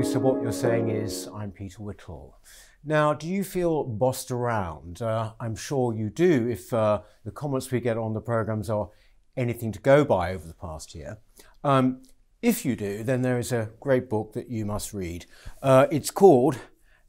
So What You're Saying Is, I'm Peter Whittle. Now, do you feel bossed around? Uh, I'm sure you do if uh, the comments we get on the programmes are anything to go by over the past year. Um, if you do, then there is a great book that you must read. Uh, it's called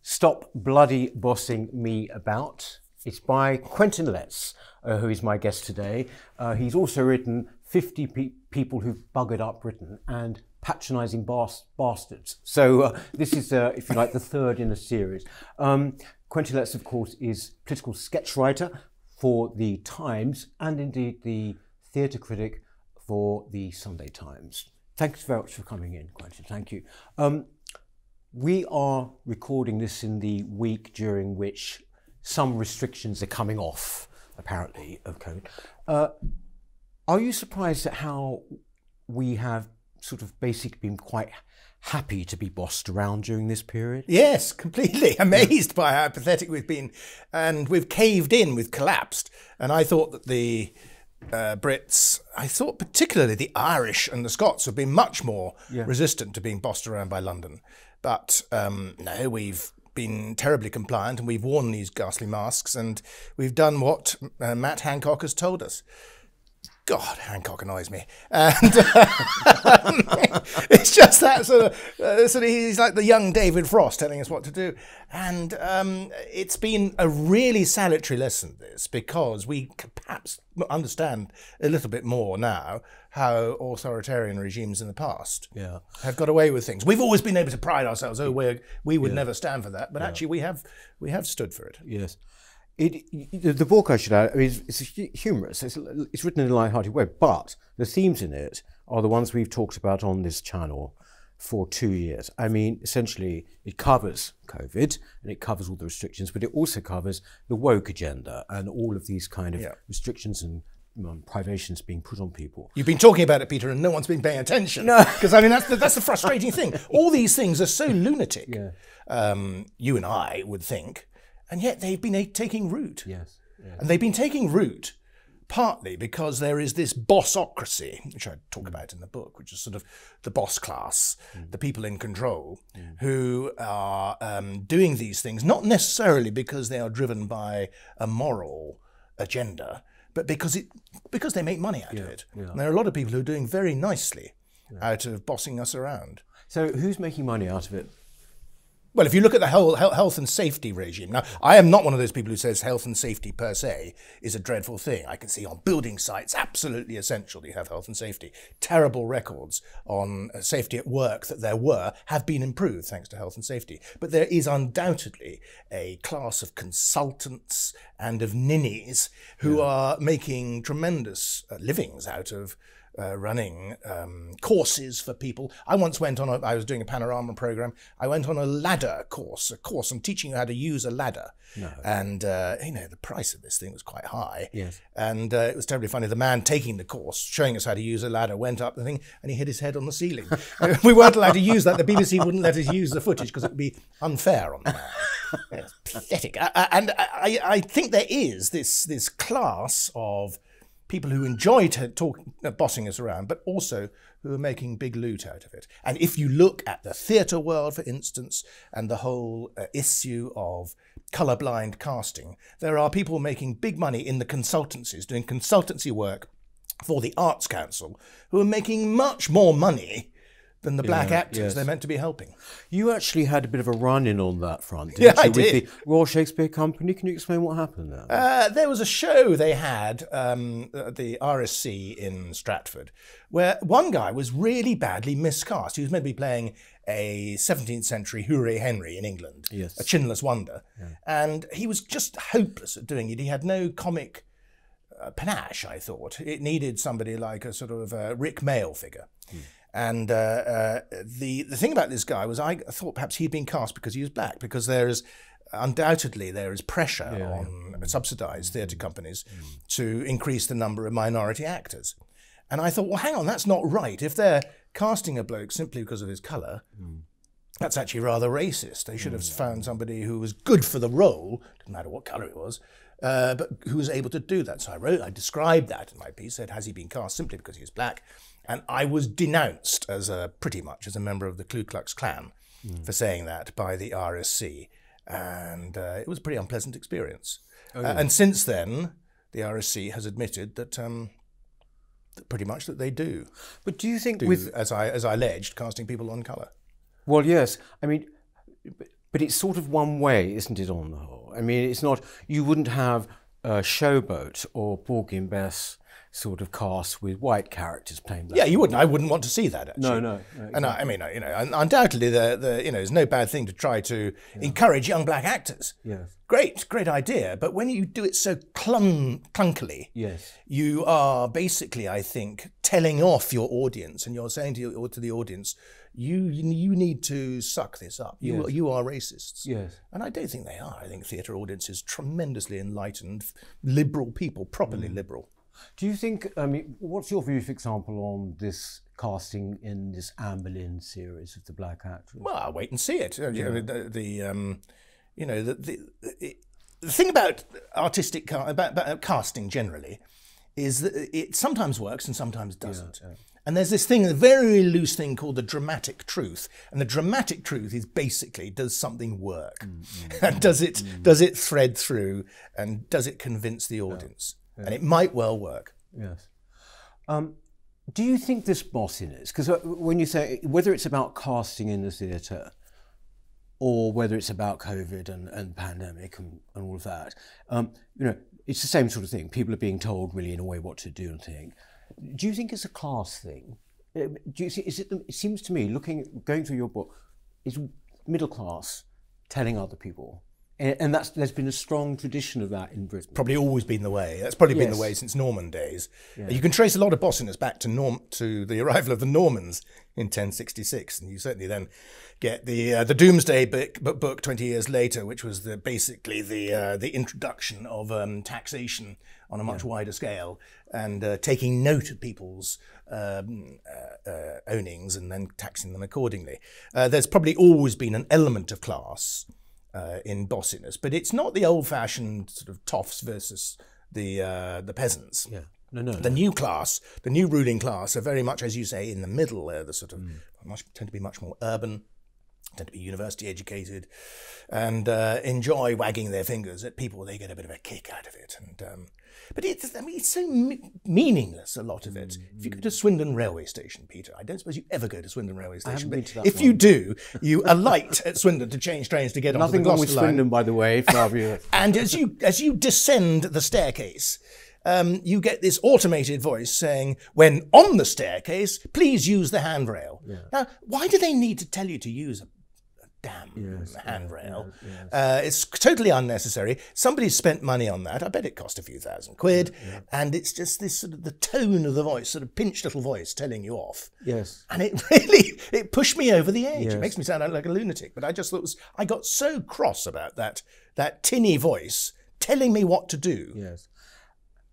Stop Bloody Bossing Me About. It's by Quentin Letts, uh, who is my guest today. Uh, he's also written 50 pe- People Who've Buggered Up Britain and patronising bas- bastards. So uh, this is, uh, if you like, the third in a series. Um, Quentin Letts, of course, is political sketch writer for the Times and indeed the theatre critic for the Sunday Times. Thanks very much for coming in, Quentin. Thank you. Um, we are recording this in the week during which some restrictions are coming off, apparently, of COVID. Uh, are you surprised at how we have sort of basically been quite happy to be bossed around during this period? Yes, completely amazed by how pathetic we've been, and we've caved in, we've collapsed. And I thought that the uh, Brits, I thought particularly the Irish and the Scots have been much more Yeah. resistant to being bossed around by London. But um, no, we've been terribly compliant and we've worn these ghastly masks and we've done what uh, Matt Hancock has told us. God, Hancock annoys me, and um, it's just that sort of, uh, sort of. He's like the young David Frost telling us what to do, and um, it's been a really salutary lesson. This because we perhaps understand a little bit more now how authoritarian regimes in the past Yeah. have got away with things. We've always been able to pride ourselves. Oh, we we would never stand for that, but actually we have we have stood for it. Yes. It, the the book I should add, I mean, it's, it's humorous. It's, it's written in a light-hearted way, but the themes in it are the ones we've talked about on this channel for two years. I mean, essentially, it covers COVID and it covers all the restrictions, but it also covers the woke agenda and all of these kind of Yeah. restrictions and um, privations being put on people. You've been talking about it, Peter, and no one's been paying attention. No, because I mean that's the, that's the frustrating thing. All these things are so lunatic. Um, you and I would think, and yet they've been a- taking root. Yes. Yeah. And they've been taking root partly because there is this bossocracy, which I talk mm. about in the book, which is sort of the boss class, mm. the people in control, mm. who are um, doing these things, not necessarily because they are driven by a moral agenda, but because it because they make money out of it. And there are a lot of people who are doing very nicely out of bossing us around. So who's making money out of it? Well, if you look at the whole health and safety regime, now I am not one of those people who says health and safety per se is a dreadful thing. I can see on building sites, absolutely essential that you have health and safety. Terrible records on uh, safety at work that there were have been improved thanks to health and safety. But there is undoubtedly a class of consultants and of ninnies who are making tremendous uh, livings out of uh, running um, courses for people. I once went on a, I was doing a panorama program. I went on a ladder course, a course on teaching you how to use a ladder. No. And, uh, you know, the price of this thing was quite high. Yes. And uh, it was terribly funny. The man taking the course, showing us how to use a ladder, went up the thing and he hit his head on the ceiling. we weren't allowed to use that. The BBC wouldn't let us use the footage because it would be unfair on the man. It's pathetic. I- I- And I, I think there is this, this class of people who enjoy t- talk, uh, bossing us around, but also who are making big loot out of it. And if you look at the theatre world, for instance, and the whole uh, issue of colourblind casting, there are people making big money in the consultancies, doing consultancy work for the Arts Council, who are making much more money than the black Yeah, actors yes. they're meant to be helping. You actually had a bit of a run-in on that front, didn't Yeah, you? I With did. the Royal Shakespeare Company. Can you explain what happened there? Uh, there was a show they had um, at the RSC in Stratford where one guy was really badly miscast. He was meant to be playing a 17th century Hooray Henry in England, Yes. a chinless wonder, and he was just hopeless at doing it. He had no comic uh, panache, I thought. It needed somebody like a sort of uh, Rik Mayall figure. And uh, uh, the the thing about this guy was, I thought perhaps he'd been cast because he was black, because there is undoubtedly there is pressure on subsidised theatre companies to increase the number of minority actors. And I thought, well, hang on, that's not right. If they're casting a bloke simply because of his colour, that's actually rather racist. They should have found somebody who was good for the role, didn't matter what colour it was, uh, but who was able to do that. So I wrote, I described that in my piece, said, has he been cast simply because he was black? And I was denounced as a, pretty much as a member of the Ku Klux Klan Hmm. for saying that by the RSC. And uh, it was a pretty unpleasant experience. Oh, Uh, and since then, the RSC has admitted that, um, pretty much that they do, But do you think do with as I as I alleged, casting people on colour. Well, yes. I mean, but- but it's sort of one way, isn't it, on the whole? I mean, it's not, you wouldn't have a Showboat or Porgy and Bess sort of cast with white characters playing black. Yeah, you wouldn't. I wouldn't want to see that. Actually. No, no. no And I, I mean, you know, undoubtedly, the, the you know, it's no bad thing to try to encourage young black actors. Yes. Great, great idea. But when you do it so clun- clunkily, Yes. you are basically, I think, telling off your audience, and you're saying to your, to the audience, you you need to suck this up. You Yes. you are racists. Yes. And I don't think they are. I think theatre audiences tremendously enlightened, liberal people, properly Mm. liberal. Do you think, I mean, what's your view, for example, on this casting in this Anne Boleyn series of the black actress? Well, I'll wait and see it. Uh, you know, The, the um, you know, the, the, the, the thing about artistic ca- about, about casting generally is that it sometimes works and sometimes doesn't. And there's this thing, a very loose thing called the dramatic truth. And the dramatic truth is basically does something work? and does it does it thread through and does it convince the audience? And it might well work. Yes. Um, do you think this bossiness, because when you say whether it's about casting in the theatre or whether it's about COVID and, and pandemic and, and all of that, um, you know, it's the same sort of thing. People are being told really in a way what to do and think. Do you think it's a class thing? Uh, Do you see, is it, it seems to me, looking, going through your book, is middle class telling other people. And, and that's, there's been a strong tradition of that in Britain. probably always been the way. That's probably been the way since Norman days. You can trace a lot of bossiness back to Norm to the arrival of the Normans in 1066, and you certainly then get the uh, the Domesday book, book, book 20 years later, which was the basically the uh, the introduction of um, taxation on a much wider scale and uh, taking note of people's um, uh, uh, ownings and then taxing them accordingly. Uh, there's probably always been an element of class uh, in bossiness, but it's not the old-fashioned sort of toffs versus the uh, the peasants. Yeah. No, no. The new class, the new ruling class, are very much, as you say, in the middle. They're the sort of much, tend to be much more urban, tend to be university educated, and uh, enjoy wagging their fingers at people. They get a bit of a kick out of it, and um, but it's I mean it's so me- meaningless. A lot of it. If you go to Swindon railway station, Peter, I don't suppose you ever go to Swindon railway station. haven't but been to that if you do, you alight at Swindon to change trains to get onto Nothing the wrong with line. Swindon, by the way, Flavia. And as you as you descend the staircase, um, you get this automated voice saying, "When on the staircase, please use the handrail." Now, why do they need to tell you to use a, damn handrail? Uh, it's totally unnecessary. Somebody's spent money on that. I bet it cost a few thousand quid, and it's just this sort of the tone of the voice, sort of pinched little voice, telling you off. yes. And it really it pushed me over the edge. Yes. It makes me sound like a lunatic. But I just thought it was I got so cross about that that tinny voice telling me what to do. Yes.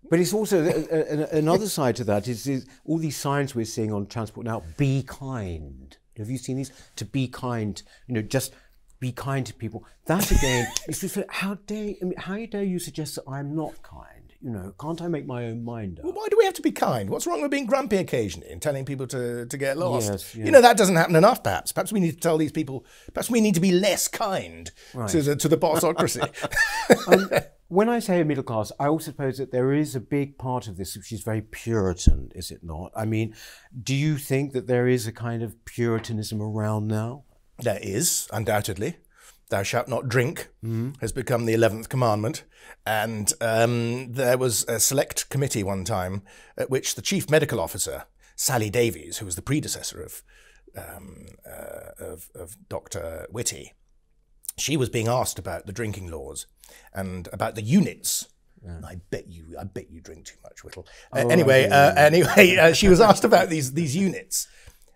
But it's also a- a- another side to that is, is all these signs we're seeing on transport now. Be kind. Have you seen these? To be kind. You know, just be kind to people. That again is just how dare I mean, how dare you suggest that I'm not kind? You know, can't I make my own mind up? Well, why do we have to be kind? What's wrong with being grumpy occasionally and telling people to, to get lost? Yes, You know that doesn't happen enough. Perhaps, perhaps we need to tell these people. Perhaps we need to be less kind to the to the bossocracy. Um, When I say middle class, I also suppose that there is a big part of this which is very Puritan, is it not? I mean, do you think that there is a kind of Puritanism around now? There is, undoubtedly. Thou shalt not drink has become the 11th commandment. And um, there was a select committee one time at which the chief medical officer, Sally Davies, who was the predecessor of, um, uh, of, of Dr. Whitty, she was being asked about the drinking laws and about the units. I bet you, I bet you drink too much, Whittle. Uh, anyway, uh, anyway, uh, she was asked about these these units,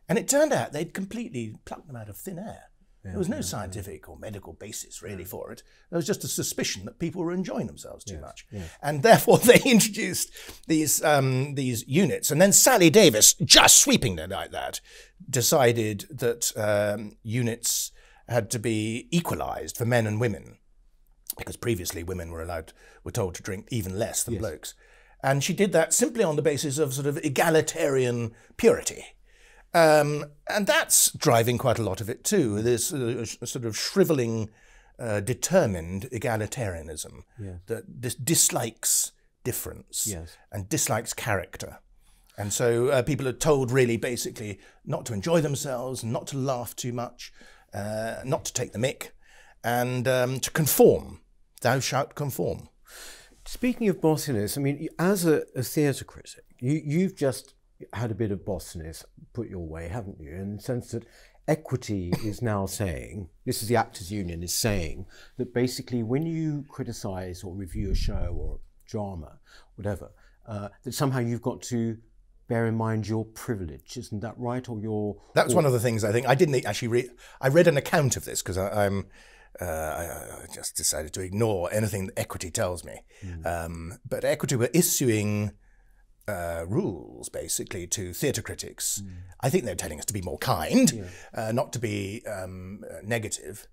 and it turned out they'd completely plucked them out of thin air. There was no scientific or medical basis really for it. There was just a suspicion that people were enjoying themselves too much, and therefore they introduced these um, these units. And then Sally Davies, just sweeping it like that, decided that um, units had to be equalised for men and women. because previously women were allowed were told to drink even less than blokes, and she did that simply on the basis of sort of egalitarian purity. Um, and that's driving quite a lot of it too. This uh, sort of shriveling, uh, determined egalitarianism that dis- dislikes difference Yes. and dislikes character. And so uh, people are told really basically not to enjoy themselves, not to laugh too much, uh, not to take the mick, and um, to conform. Thou shalt conform. Speaking of bossiness, I mean, as a, a theatre critic, you, you've just had a bit of bossiness put your way, haven't you? In the sense that Equity is now saying, this is the Actors Union is saying, that basically when you criticise or review a show or a drama, whatever, uh, that somehow you've got to bear in mind your privilege, isn't that right? Or your That's one of the things I think I didn't actually read. I read an account of this because I'm. Uh, I, I just decided to ignore anything that Equity tells me. Um, but Equity were issuing uh, rules basically to theatre critics. I think they're telling us to be more kind, uh, not to be um, uh, negative,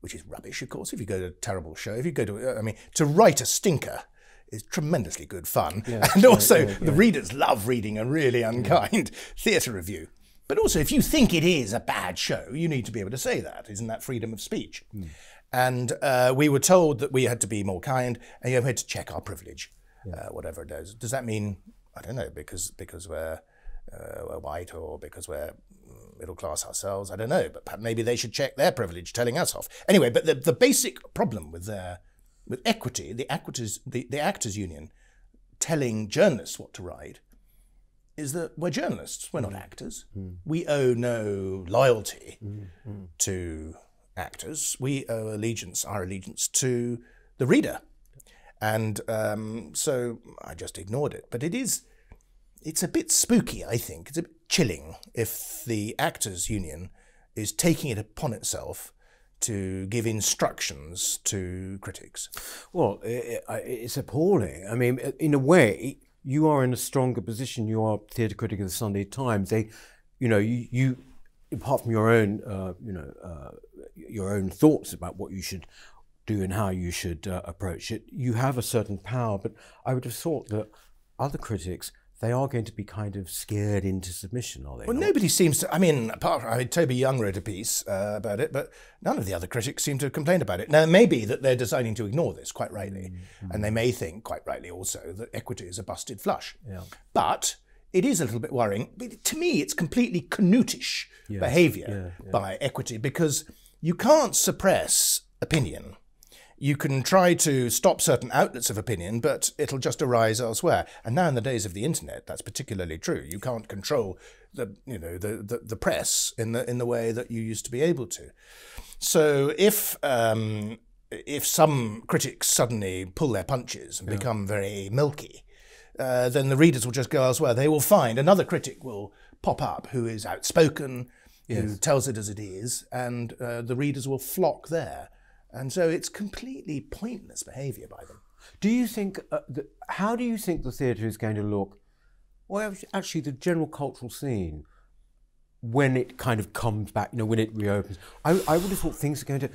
which is rubbish, of course. If you go to a terrible show, if you go to, I mean, to write a stinker is tremendously good fun. and also, the readers love reading a really unkind theatre review. But also, if you think it is a bad show, you need to be able to say that. Isn't that freedom of speech? And uh, we were told that we had to be more kind, and you had to check our privilege, uh, whatever it is. Does that mean I don't know because because we're uh, we're white or because we're middle class ourselves? I don't know, but maybe they should check their privilege, telling us off. Anyway, but the, the basic problem with their with equity, the actors the, the actors union telling journalists what to write is that we're journalists, we're not mm. actors. Mm. We owe no loyalty mm, to actors. We owe allegiance, our allegiance to the reader. And um, so I just ignored it. But it is, it's a bit spooky, I think. It's a bit chilling if the actors union is taking it upon itself to give instructions to critics. Well, i i it's appalling. I mean, in a way, you are in a stronger position. You are theatre critic of the Sunday Times. They, you know, you, you apart from your own, uh, you know, uh, your own thoughts about what you should do and how you should uh, approach it, you have a certain power. But I would have thought that other critics, they are going to be kind of scared into submission, are they? Well, not? nobody seems to. I mean, apart from I mean, Toby Young wrote a piece uh, about it, but none of the other critics seem to have complained about it. Now, it may be that they're deciding to ignore this quite rightly, and they may think quite rightly also that equity is a busted flush. Yeah. But it is a little bit worrying. But to me, it's completely canutish behaviour by equity because you can't suppress opinion. You can try to stop certain outlets of opinion, but it'll just arise elsewhere. And now, in the days of the internet, that's particularly true. You can't control the, you know, the, the, the press in the in the way that you used to be able to. So, if um, if some critics suddenly pull their punches and become very milky, uh, then the readers will just go elsewhere. They will find another critic will pop up who is outspoken, who tells it as it is, and uh, the readers will flock there. And so it's completely pointless behaviour by them. Do you think, uh, the, how do you think the theatre is going to look, well, actually, the general cultural scene, when it kind of comes back, you know, when it reopens? I, I would have thought things are going to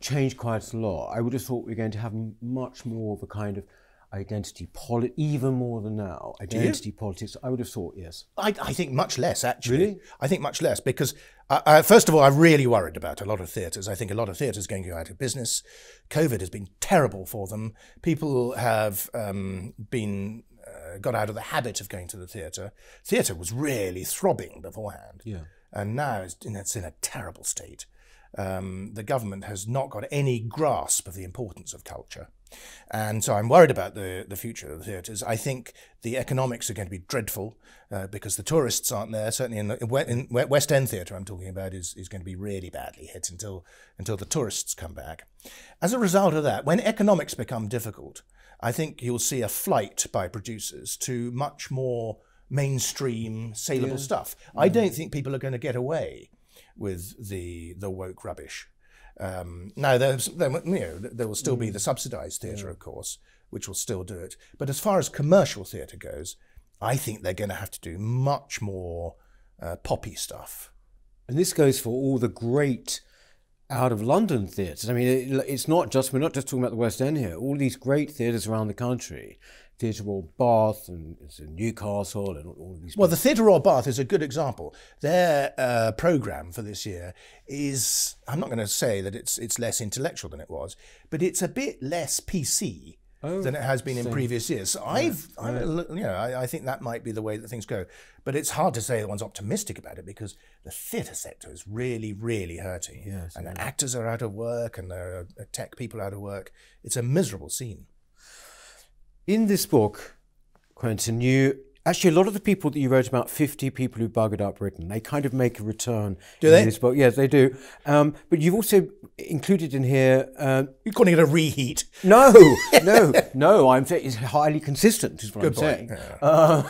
change quite a lot. I would have thought we're going to have much more of a kind of identity politics, even more than now. Identity politics. I would have thought, yes. I, I think much less, actually. Really? I think much less because, uh, uh, first of all, I'm really worried about a lot of theatres. I think a lot of theatres are going to go out of business. COVID has been terrible for them. People have um, been uh, got out of the habit of going to the theatre. Theatre was really throbbing beforehand, Yeah. and now it's in, it's in a terrible state. Um, the government has not got any grasp of the importance of culture. And so I'm worried about the, the future of the theatres. I think the economics are going to be dreadful uh, because the tourists aren't there. Certainly in, the, in, We- in We- West End theatre, I'm talking about, is, is going to be really badly hit until, until the tourists come back. As a result of that, when economics become difficult, I think you'll see a flight by producers to much more mainstream, saleable stuff. I don't think people are going to get away with the the woke rubbish. Um, now, there's, there, you know, there will still be the subsidised theatre, of course, which will still do it. But as far as commercial theatre goes, I think they're going to have to do much more uh, poppy stuff. And this goes for all the great out of London theatres. I mean, it, it's not just we're not just talking about the West End here. All these great theatres around the country, Theatre Royal Bath and it's in Newcastle and all these. Well, the Theatre Royal Bath is a good example. Their uh, program for this year is I'm not going to say that it's it's less intellectual than it was, but it's a bit less PC. than it has been in previous years. So I've, I, you know, I, I think that might be the way that things go. But it's hard to say that one's optimistic about it because the theatre sector is really, really hurting. Yes, and the actors are out of work and the uh, tech people out of work. It's a miserable scene. In this book, Quentin, you actually a lot of the people that you wrote about, fifty people who buggered up Britain, they kind of make a return. Do in they? This book, yes, they do. Um, but you've also included in here. Um, You're calling it a reheat. no, no, no. I'm it's highly consistent. Is what I'm point, saying. Uh,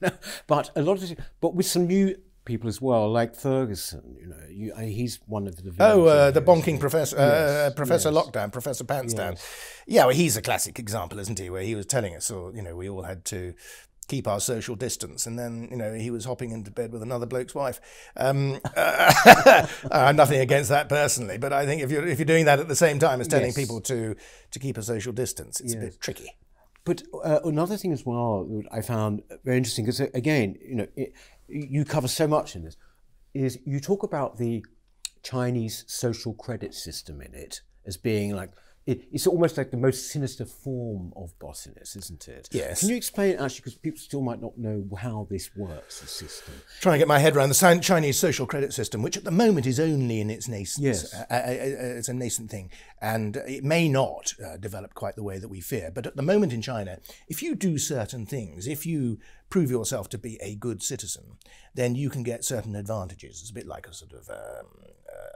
but a lot of, this- but with some new people as well, like Ferguson. You know, you, he's one of the. Oh, uh, the bonking professor, uh, Professor Lockdown, Professor Pantsdown. Yeah, well, he's a classic example, isn't he? Where he was telling us, or you know, we all had to keep our social distance, and then you know he was hopping into bed with another bloke's wife. Um, uh, nothing against that personally, but I think if you're if you're doing that at the same time as telling Yes. people to to keep a social distance, it's a bit tricky. But uh, another thing as well that I found very interesting because again, you know, it, you cover so much in this is you talk about the Chinese social credit system in it as being like it's almost like the most sinister form of bossiness, isn't it? Yes. Can you explain it actually because people still might not know how this works, the system? trying to get my head around the Chinese social credit system, which at the moment is only in its nascent. Yes. Uh, uh, uh, it's a nascent thing, and it may not uh, develop quite the way that we fear. But at the moment in China, if you do certain things, if you prove yourself to be a good citizen, then you can get certain advantages. It's a bit like a sort of um,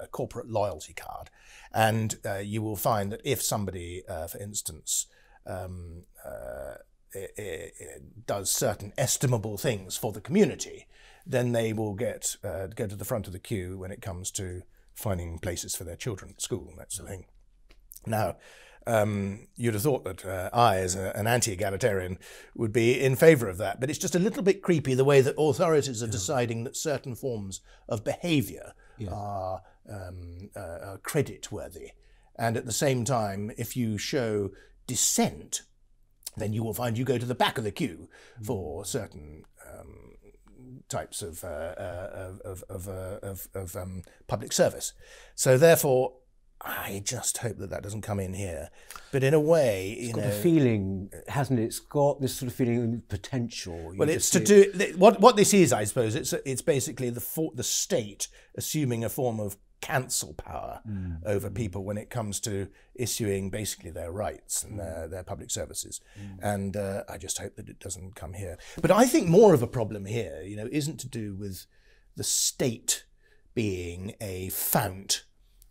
a corporate loyalty card, and uh, you will find that if somebody, uh, for instance, um, uh, i- i- i- does certain estimable things for the community, then they will get uh, go to the front of the queue when it comes to finding places for their children at school and that sort of thing. Now, um, you'd have thought that uh, I, as a, an anti-egalitarian, would be in favour of that, but it's just a little bit creepy the way that authorities are deciding that certain forms of behaviour are, um, uh, credit-worthy, and at the same time, if you show dissent, then you will find you go to the back of the queue for certain um, types of, uh, uh, of, of, uh, of, of um, public service. So therefore, I just hope that that doesn't come in here. But in a way, you Got know, the feeling, hasn't it? It's got this sort of feeling of potential. You well, it's to do what what this is, I suppose. It's it's basically the for, the state assuming a form of cancel power Mm. over people when it comes to issuing basically their rights and their, their public services. Mm. And uh, I just hope that it doesn't come here. But I think more of a problem here, you know, isn't to do with the state being a fount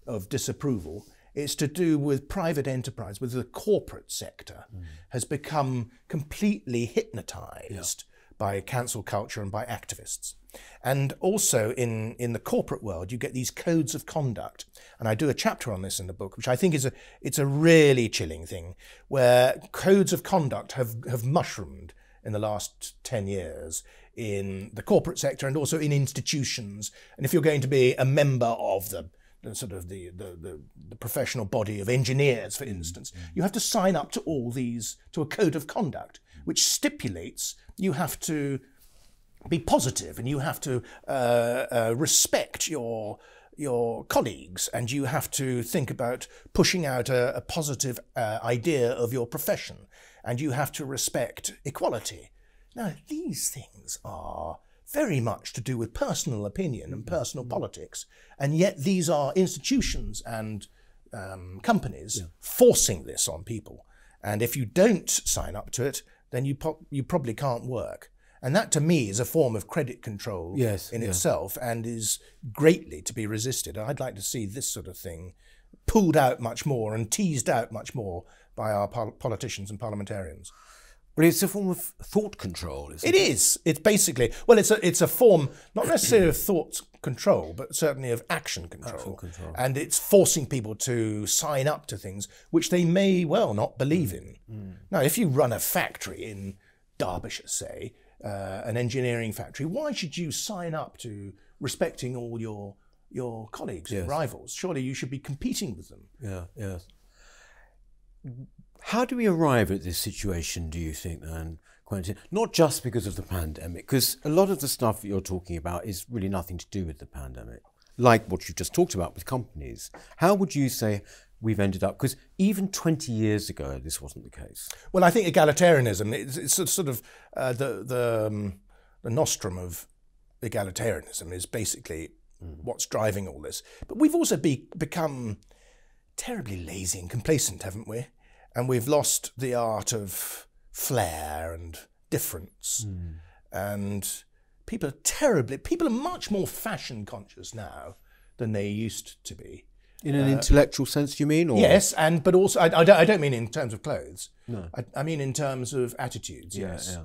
of disapproval. It's to do with private enterprise, with the corporate sector has become completely hypnotized by cancel culture and by activists. And also in, in the corporate world, you get these codes of conduct. And I do a chapter on this in the book, which I think is a it's a really chilling thing, where codes of conduct have, have mushroomed in the last 10 years in the corporate sector and also in institutions. And if you're going to be a member of the, the sort of the, the, the, the professional body of engineers, for mm, instance, mm. you have to sign up to all these, to a code of conduct, which stipulates you have to be positive and you have to uh, uh, respect your your colleagues and you have to think about pushing out a, a positive uh, idea of your profession and you have to respect equality. Now, these things are very much to do with personal opinion and personal politics, and yet these are institutions and um, companies forcing this on people. And if you don't sign up to it, then you po- you probably can't work. And that to me is a form of credit control Yes, in yeah. itself and is greatly to be resisted. I'd like to see this sort of thing pulled out much more and teased out much more by our pol- politicians and parliamentarians. But it's a form of thought control, isn't It is. It's basically well, it's a it's a form not necessarily of thought control, but certainly of action control. action control. And it's forcing people to sign up to things which they may well not believe mm, in. Mm. Now, if you run a factory in Derbyshire, say, uh, an engineering factory, why should you sign up to respecting all your your colleagues, Yes. your rivals. Surely you should be competing with them. Yeah, yes. How do we arrive at this situation, do you think, then, Quentin? Not just because of the pandemic, because a lot of the stuff that you're talking about is really nothing to do with the pandemic, like what you've just talked about with companies. How would you say we've ended up? Because even 20 years ago, this wasn't the case. Well, I think egalitarianism it's, it's sort- of uh, the the um, the nostrum of egalitarianism is basically what's driving all this. But we've also be, become terribly lazy and complacent, haven't we? And we've lost the art of flair and difference. And people are terribly people are much more fashion conscious now than they used to be. In an intellectual sense, you mean? Or? Yes, and but also I, I, don't, I don't mean in terms of clothes. No, I, I mean in terms of attitudes. Yeah, yes, yeah.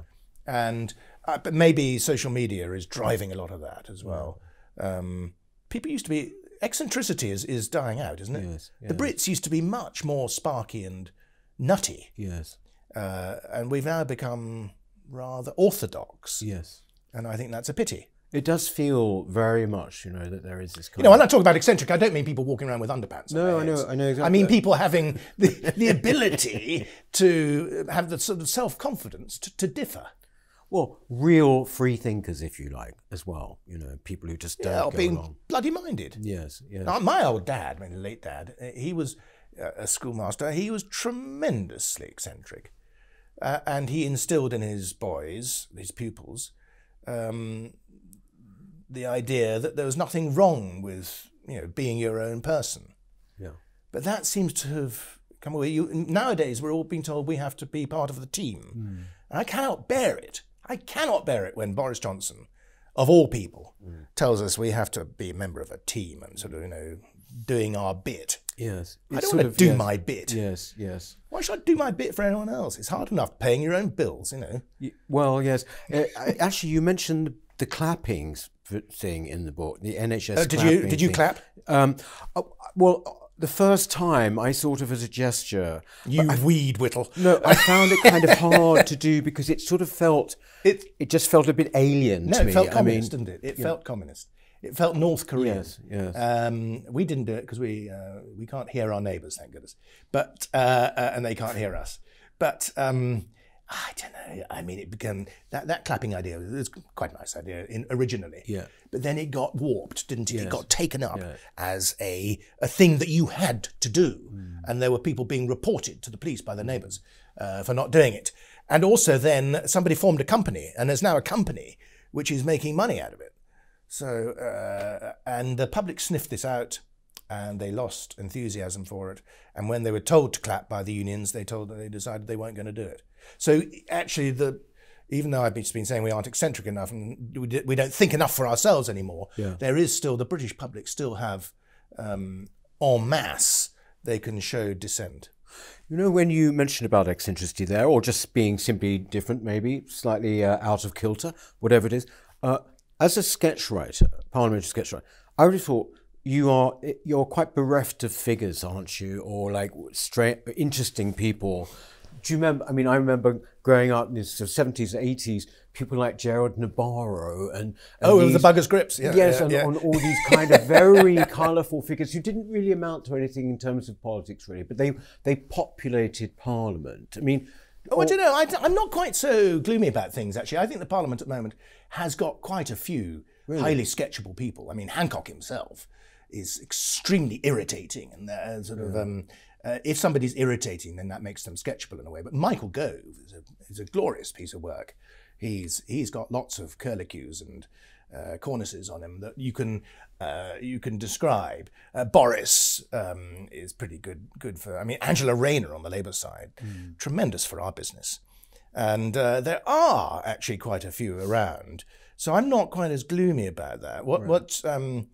and uh, but maybe social media is driving a lot of that as well. Um, people used to be eccentricity is, is dying out, isn't it? Yes, The Brits used to be much more sparky and nutty, Yes, uh, and we've now become rather orthodox, yes. and I think that's a pity. It does feel very much, you know, that there is this kind You know, when I talk about eccentric, I don't mean people walking around with underpants. No, I know-. I know exactly I mean people having the, the ability to have the sort of self confidence to, to differ. Well, real free thinkers, if you like, as well. You know, people who just don't Yeah, or go being along. bloody minded. Yes, yes. Now, my old dad, my late dad, uh, he was a schoolmaster. He was tremendously eccentric, uh, and he instilled in his boys, his pupils, um, the idea that there was nothing wrong with you know being your own person. yeah. But that seems to have come away. You, nowadays, we're all being told we have to be part of the team. And I cannot bear it. I cannot bear it when Boris Johnson, of all people, tells us we have to be a member of a team and sort of, you know, doing our bit. Yes. I don't want to do yes, my bit. Yes, yes. Why should I do my bit for anyone else? It's hard enough paying your own bills, you know. Well, yes. Uh, actually, you mentioned the clapping thing in the book, the NHS. Uh, did you did you thing. clap? Um, uh, well, the first time I sort of as a gesture. You weed whittle. No, I found it kind of hard to do because it sort of felt It it just felt a bit alien no, to it me. felt I mean, communist, didn't it? It felt communist. It felt North Korean. yes, yes. Um, we didn't do it because we uh, we can't hear our neighbours, thank goodness. But uh, uh, and they can't hear us. But um, I don't know. I mean, it began that that clapping idea was quite a nice idea in, originally. Yeah. But then it got warped, didn't it? It got taken up Yeah. as a a thing that you had to do, Hmm. and there were people being reported to the police by their neighbours uh, for not doing it. And also, then somebody formed a company, and there's now a company which is making money out of it. So, uh, and the public sniffed this out and they lost enthusiasm for it. And when they were told to clap by the unions, they told they decided they weren't going to do it. So actually, the even though I've just been saying we aren't eccentric enough and we, we don't think enough for ourselves anymore, Yeah. there is still the British public still have um, en masse they can show dissent. You know, when you mentioned about eccentricity there, or just being simply different, maybe slightly uh, out of kilter, whatever it is, uh, as a sketch writer, parliamentary sketch writer, I really thought you are you're quite bereft of figures, aren't you, or like straight, interesting people. Do you remember? I mean, I remember growing up in the seventies, eighties, people like Gerald Nabarro and, and Oh, the Buggers Grips. Yeah, yes, yeah, and yeah. on all these kind of very colourful figures who didn't really amount to anything in terms of politics, really, but they they populated Parliament. I mean, Oh, I don't know. I, am not quite so gloomy about things, actually. I think the Parliament at the moment has got quite a few highly sketchable people. I mean, Hancock himself is extremely irritating, and uh, sort of um, uh, if somebody's irritating, then that makes them sketchable in a way. But Michael Gove is a, is a glorious piece of work. He's he's got lots of curlicues and uh, cornices on him that you can uh, you can describe. Uh, Boris um, is pretty good good for. I mean, Angela Rayner on the Labour side, tremendous for our business, and uh, there are actually quite a few around. So I'm not quite as gloomy about that. What what um,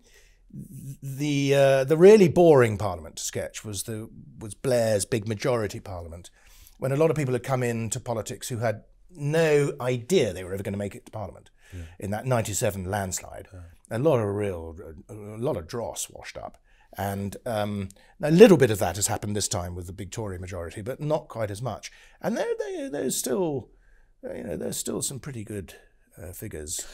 the uh, the really boring Parliament to sketch was the was Blair's big majority Parliament, when a lot of people had come into politics who had no idea they were ever going to make it to Parliament in that '97 landslide. A lot of real, a lot of dross washed up, and um, a little bit of that has happened this time with the big Tory majority, but not quite as much. And there, there there's still, you know, there's still some pretty good uh, figures.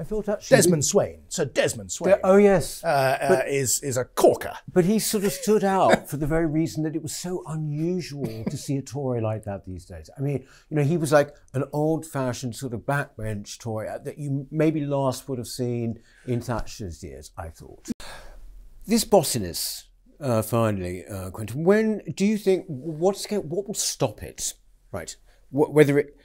I thought actually Desmond Swayne. So Desmond Swayne Oh yes, uh, uh, is is a corker. but he sort of stood out for the very reason that it was so unusual to see a Tory like that these days. I mean, you know, he was like an old-fashioned sort of backbench Tory that you maybe last would have seen in Thatcher's years. I thought this bossiness. Uh, finally, uh, Quentin, when do you think what's what will stop it? Right, Wh- whether it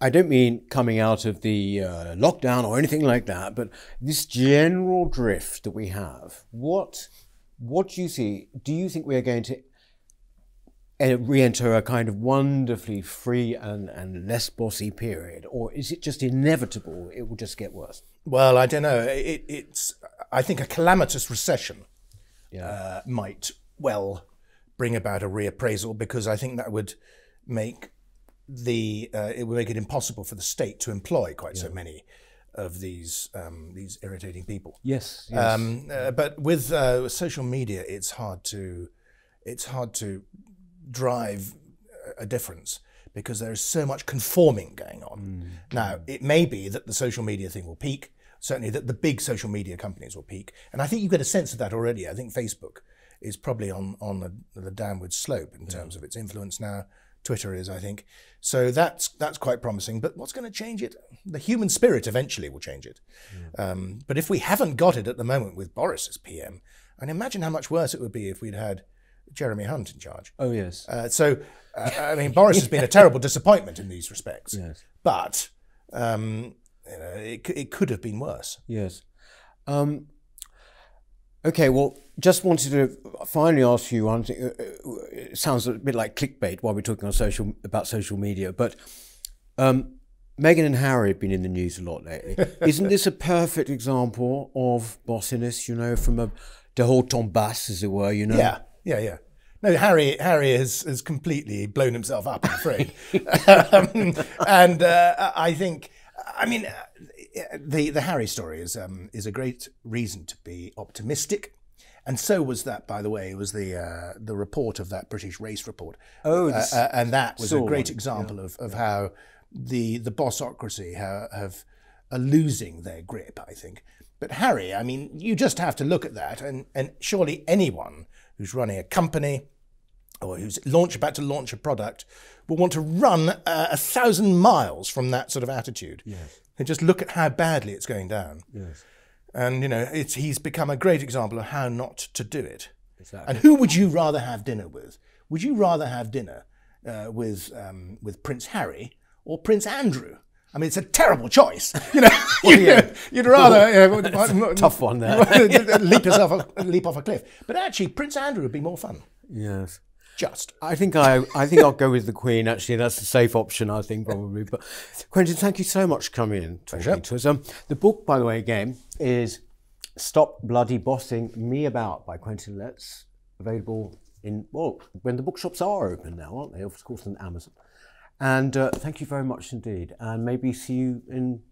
I- don't mean coming out of the uh, lockdown or anything like that, but this general drift that we have. What what do you see? Do you think we are going to uh, re-enter a kind of wonderfully free and, and less bossy period, or is it just inevitable? It will just get worse. Well, I don't know. It, it's I think a calamitous recession uh, might well bring about a reappraisal because I think that would make the uh, it would make it impossible for the state to employ quite so many of these um, these irritating people. Yes. Um, uh, but with uh, social media, it's hard to it's hard to drive a difference because there is so much conforming going on. Now, it may be that the social media thing will peak. Certainly, that the big social media companies will peak, and I think you get a sense of that already. I think Facebook is probably on on the, the downward slope in terms of its influence now. Twitter is, I think. So that's that's quite promising. But what's going to change it? The human spirit eventually will change it. Um, but if we haven't got it at the moment with Boris as PM, and imagine how much worse it would be if we'd had Jeremy Hunt in charge. oh yes. Uh, so, uh, I mean, Boris has been a terrible disappointment in these respects. Yes. But um, you know, it, it could have been worse. Yes. Um, okay, well, just wanted to finally ask you one thing. Uh, uh, It sounds a bit like clickbait while we're talking on social about social media, but um, Meghan and Harry have been in the news a lot lately. Isn't this a perfect example of bossiness? You know, from a de haut en bas, as it were. You know. Yeah, yeah, yeah. No, Harry Harry has, has completely blown himself up, I'm afraid. um, and uh, I think, I mean, the the Harry story is um, is a great reason to be optimistic. And so was that, by the way, was the uh, the report of that British race report. Oh, uh, uh, and that was a great one, example of, of how the the bossocracy ha- have are losing their grip. I think. But Harry, I mean, you just have to look at that, and and surely anyone who's running a company or who's launch about to launch a product will want to run uh, a thousand miles from that sort of attitude. Yes. And just look at how badly it's going down. Yes. And you know, it's he's become a great example of how not to do it. Exactly. And who would you rather have dinner with? Would you rather have dinner uh, with um, with Prince Harry or Prince Andrew? I mean, it's a terrible choice. You know, you'd, you'd rather uh, tough one there. leap yourself a, leap off a cliff. But actually, Prince Andrew would be more fun. Yes. Just. I think I, I think I'll go with the Queen. Actually, that's the safe option. I think probably. But Quentin, thank you so much for coming in talking Pleasure. to us. Um, the book, by the way, again is "Stop Bloody Bossing Me About" by Quentin Letts. Available in well, when the bookshops are open now, aren't they? Of course, on Amazon. And uh, thank you very much indeed. And maybe see you in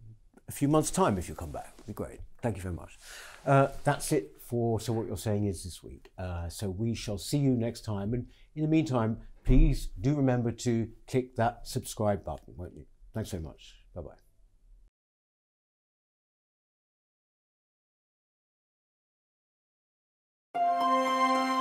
a few months' time if you come back. It'd be great. Thank you very much. Uh, that's it for So What You're Saying Is this week. Uh, so we shall see you next time. And in the meantime, please do remember to click that subscribe button, won't you? Thanks so much. Bye bye.